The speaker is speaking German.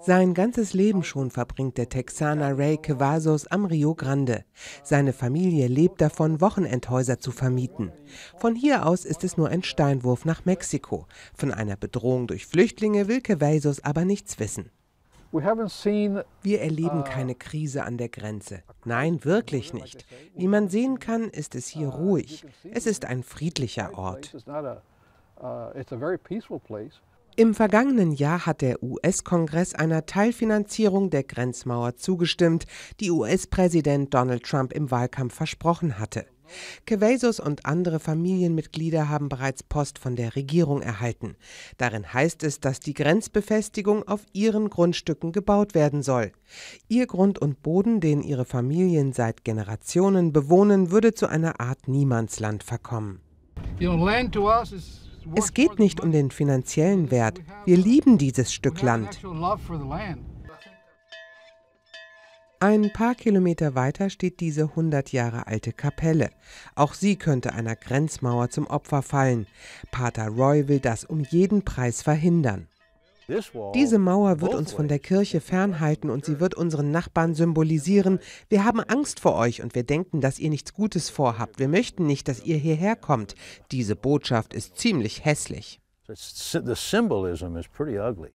Sein ganzes Leben schon verbringt der Texaner Ray Cavazos am Rio Grande. Seine Familie lebt davon, Wochenendhäuser zu vermieten. Von hier aus ist es nur ein Steinwurf nach Mexiko. Von einer Bedrohung durch Flüchtlinge will Cavazos aber nichts wissen. Wir erleben keine Krise an der Grenze. Nein, wirklich nicht. Wie man sehen kann, ist es hier ruhig. Es ist ein friedlicher Ort. Im vergangenen Jahr hat der US-Kongress einer Teilfinanzierung der Grenzmauer zugestimmt, die US-Präsident Donald Trump im Wahlkampf versprochen hatte. Cavazos und andere Familienmitglieder haben bereits Post von der Regierung erhalten. Darin heißt es, dass die Grenzbefestigung auf ihren Grundstücken gebaut werden soll. Ihr Grund und Boden, den ihre Familien seit Generationen bewohnen, würde zu einer Art Niemandsland verkommen. Es geht nicht um den finanziellen Wert. Wir lieben dieses Stück Land. Ein paar Kilometer weiter steht diese 100 Jahre alte Kapelle. Auch sie könnte einer Grenzmauer zum Opfer fallen. Pater Roy will das um jeden Preis verhindern. Diese Mauer wird uns von der Kirche fernhalten und sie wird unseren Nachbarn symbolisieren, wir haben Angst vor euch und wir denken, dass ihr nichts Gutes vorhabt. Wir möchten nicht, dass ihr hierher kommt. Diese Botschaft ist ziemlich hässlich. The symbolism is pretty ugly.